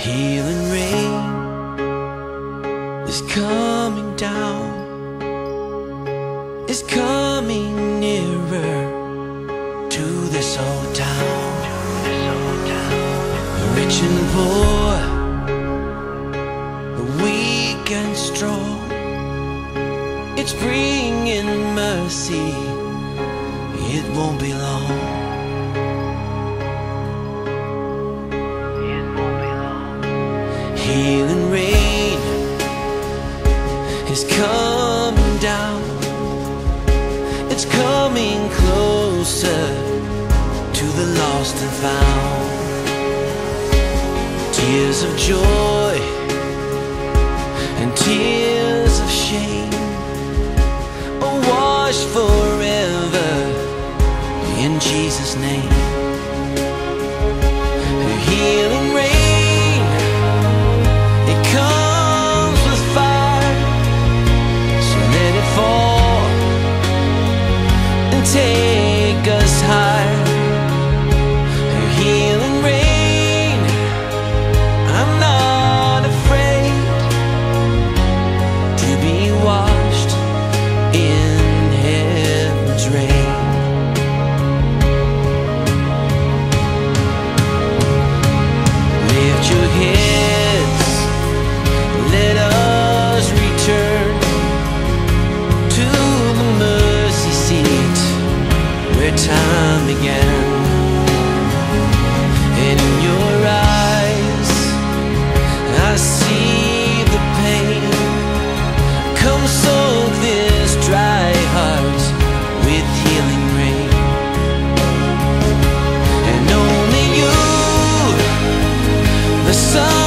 Healing rain is coming down, is coming nearer to this old town. Rich and poor, weak and strong, it's bringing mercy. It won't be long. Healing rain is coming down. It's coming closer to the lost and found. Tears of joy and tears of shame are washed forever in Jesus' name. the sun.